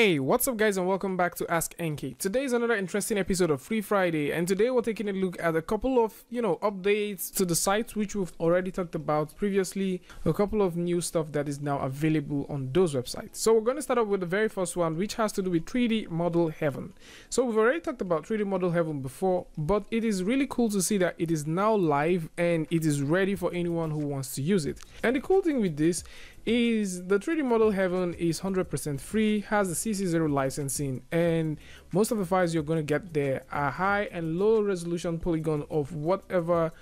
Hey, what's up guys and welcome back to Ask NK. Today is another interesting episode of Free Friday and today we're taking a look at a couple of, you know, updates to the site which we've already talked about previously, a couple of new stuff that is now available on those websites. So we're going to start off with the very first one which has to do with 3D Model Haven. So we've already talked about 3D Model Haven before, but it is really cool to see that it is now live and it is ready for anyone who wants to use it. And the cool thing with this is the 3D Model Haven is 100% free, has the CC0 licensing, and most of the files you're going to get there are high and low resolution polygon of whatever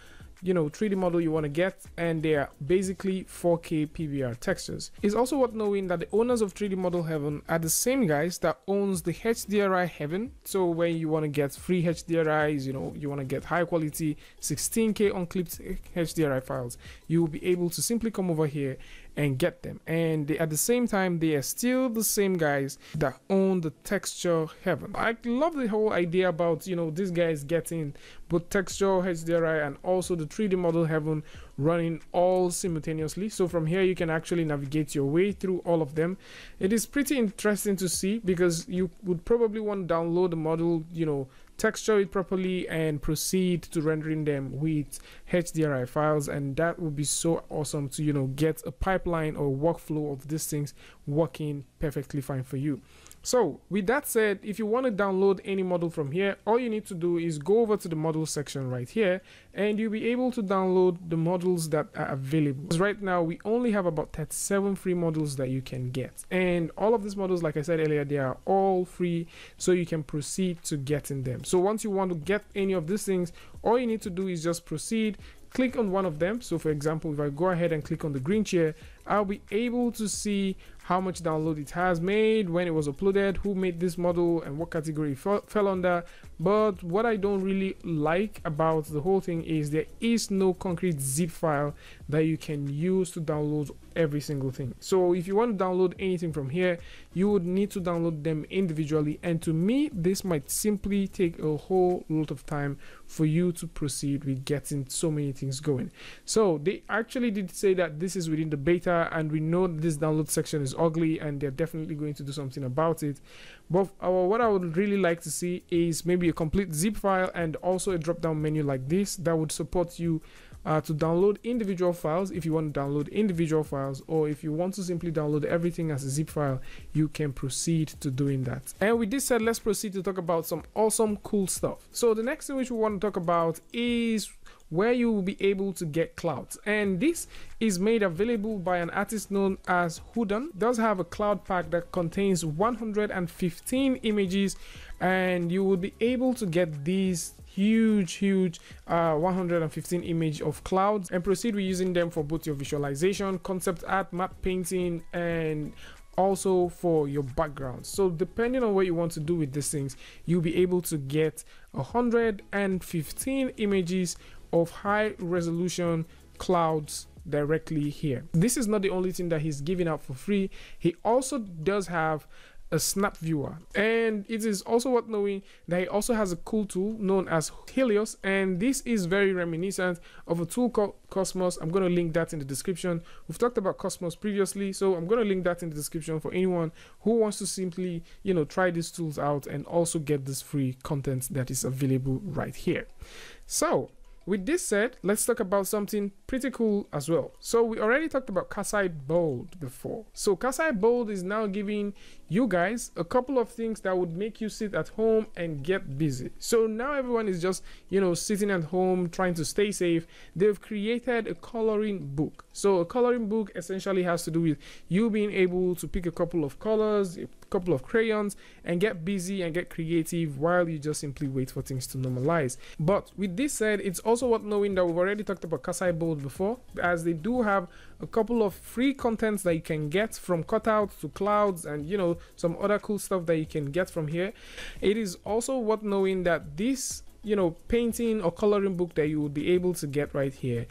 you know 3d model you want to get and they are basically 4k pbr textures. It's also worth knowing that the owners of 3d model haven are the same guys that owns the hdri haven. So when you want to get free hdris you know you want to get high quality 16k unclipped hdri files you will be able to simply come over here and get them. And they, at the same time they are still the same guys that own the texture haven. I love the whole idea about you know these guys getting both texture hdri and also the 3d model haven running all simultaneously. So from here you can actually navigate your way through all of them. It is pretty interesting to see because you would probably want to download the model you know texture it properly and proceed to rendering them with HDRI files and that would be so awesome to you know get a pipeline or workflow of these things working perfectly fine for you. So with that said, if you want to download any model from here, all you need to do is go over to the model section right here and you'll be able to download the models that are available. Because right now we only have about 37 free models that you can get. And all of these models, like I said earlier, they are all free so you can proceed to getting them. So once you want to get any of these things, all you need to do is just proceed click on one of them so for example if i go ahead and click on the green chair i'll be able to see how much download it has made, when it was uploaded, who made this model, and what category fell under. But what I don't really like about the whole thing is there is no concrete zip file that you can use to download every single thing. So if you want to download anything from here, you would need to download them individually. And to me, this might simply take a whole lot of time for you to proceed with getting so many things going. So they actually did say that this is within the beta and we know this download section is ugly and they're definitely going to do something about it. But what I would really like to see is maybe a complete zip file and also a drop down menu like this that would support you uh, to download individual files if you want to download individual files or if you want to simply download everything as a zip file you can proceed to doing that and with this said let's proceed to talk about some awesome cool stuff so the next thing which we want to talk about is where you will be able to get clouds and this is made available by an artist known as Hudan. Does have a cloud pack that contains 115 images and you will be able to get these huge huge uh, 115 image of clouds and proceed with using them for both your visualization concept art map painting and also for your background. So depending on what you want to do with these things you'll be able to get 115 images of high resolution clouds directly here. This is not the only thing that he's giving out for free. He also does have a snap viewer. And it is also worth knowing that he also has a cool tool known as helios. And this is very reminiscent of a tool called cosmos. I'm going to link that in the description. We've talked about cosmos previously so i'm going to link that in the description for anyone who wants to simply you know try these tools out and also get this free content that is available right here. So with this said, let's talk about something pretty cool as well. So we already talked about Kaiser Bold before. So Kaiser Bold is now giving you guys a couple of things that would make you sit at home and get busy. So now everyone is just, you know, sitting at home trying to stay safe. They've created a coloring book. So a coloring book essentially has to do with you being able to pick a couple of colors, a couple of crayons and get busy and get creative while you just simply wait for things to normalize. But with this said, it's also worth knowing that we've already talked about Kaiser Bold before as they do have a couple of free contents that you can get from cutouts to clouds and you know some other cool stuff that you can get from here. It is also worth knowing that this you know painting or coloring book that you will be able to get right here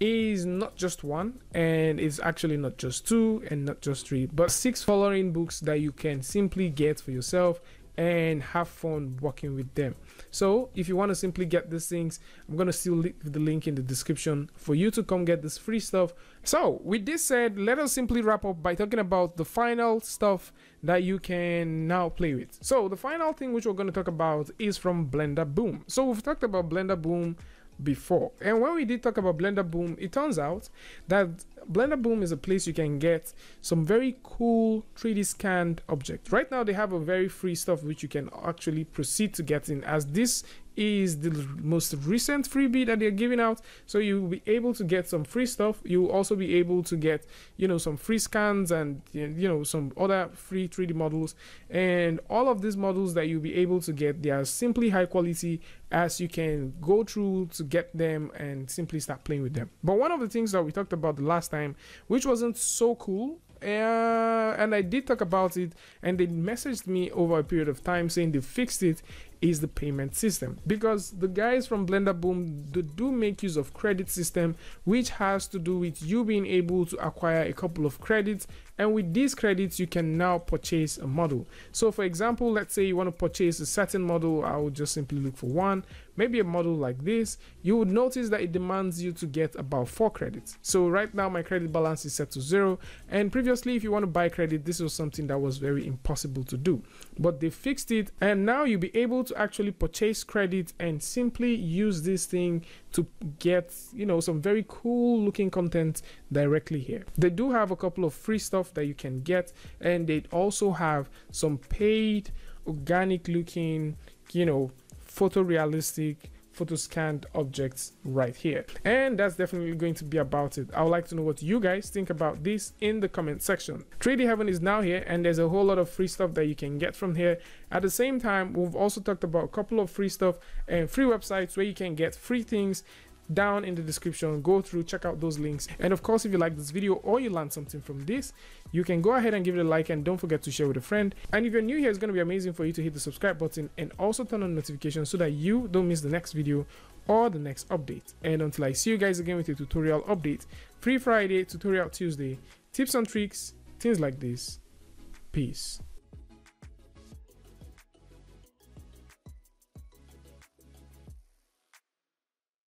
is not just one and it's actually not just two and not just three but six coloring books that you can simply get for yourself and have fun working with them. So if you want to simply get these things, I'm going to still leave the link in the description for you to come get this free stuff. So with this said, let us simply wrap up by talking about the final stuff that you can now play with. So the final thing which we're going to talk about is from Blender Boom. So we've talked about Blender Boom before. And when we did talk about Blender Boom, it turns out that Blender Boom is a place you can get some very cool 3D scanned objects. Right now they have a very free stuff which you can actually proceed to getting as this is the most recent freebie that they're giving out. So you'll be able to get some free stuff. You'll also be able to get you know some free scans and you know some other free 3d models. And all of these models that you'll be able to get they are simply high quality as you can go through to get them and simply start playing with them. But one of the things that we talked about the time which wasn't so cool. Uh, and I did talk about it, and they messaged me over a period of time saying they fixed it is the payment system. Because the guys from blender boom do, do, make use of credit system which has to do with you being able to acquire a couple of credits. And with these credits you can now purchase a model. So for example let's say you want to purchase a certain model i will just simply look for one maybe a model like this. You would notice that it demands you to get about four credits. So right now my credit balance is set to zero. And previously if you want to buy credit this was something that was very impossible to do. But they fixed it and now you'll be able to to actually purchase credit and simply use this thing to get you know some very cool looking content directly here. They do have a couple of free stuff that you can get and they also have some paid organic looking you know photorealistic photo scanned objects right here. And that's definitely going to be about it. I would like to know what you guys think about this in the comment section. 3d haven is now here and there's a whole lot of free stuff that you can get from here. At the same time we've also talked about a couple of free stuff and free websites where you can get free things down in the description. Go through check out those links. And of course if you like this video or you learned something from this you can go ahead and give it a like and don't forget to share with a friend. And if you're new here it's going to be amazing for you to hit the subscribe button and also turn on notifications so that you don't miss the next video or the next update. And until i see you guys again with a tutorial update free friday tutorial tuesday tips and tricks things like this. Peace